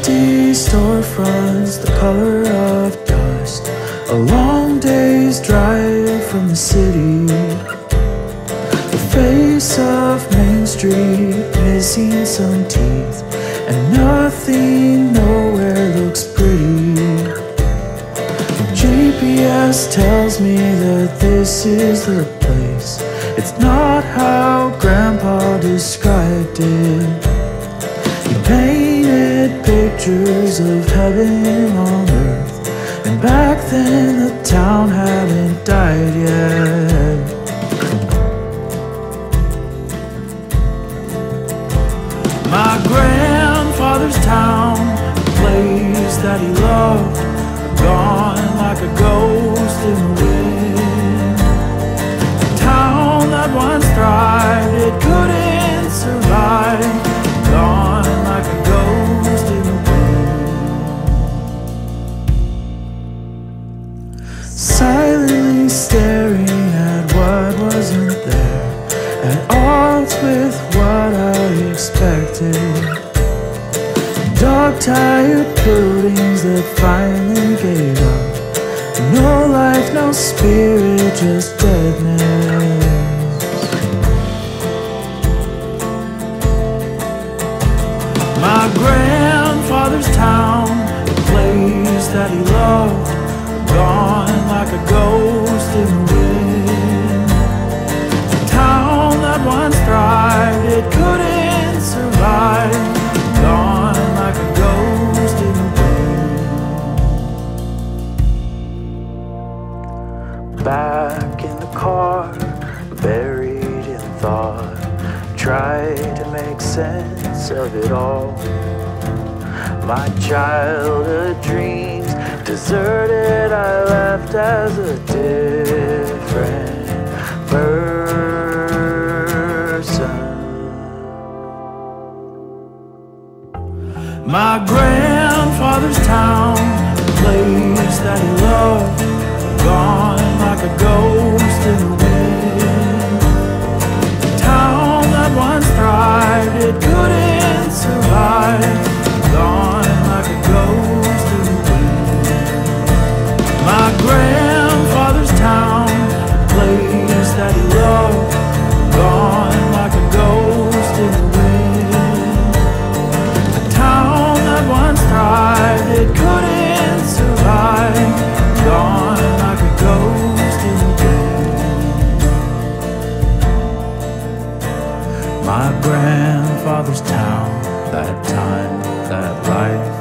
Empty storefronts, the color of dust. A long day's drive from the city. The face of Main Street, missing some teeth. And nothing nowhere looks pretty. GPS tells me that this is the place. It's not how Grandpa described it. Pictures of heaven on earth. And back then the town hadn't died yet. My grandfather's town, the place that he loved, Silently staring at what wasn't there, at odds with what I expected. Dog tired buildings that finally gave up. No life, no spirit, just deadness. My grandfather's town, the place that he loved, gone like a ghost in the wind. The town that once thrived, it couldn't survive, gone like a ghost in the wind. Back in the car, buried in thought, try to make sense of it all. My childhood dreams deserted, I left as a different person. My grandfather's town, the place that he loved, My grandfather's town, that time, that life,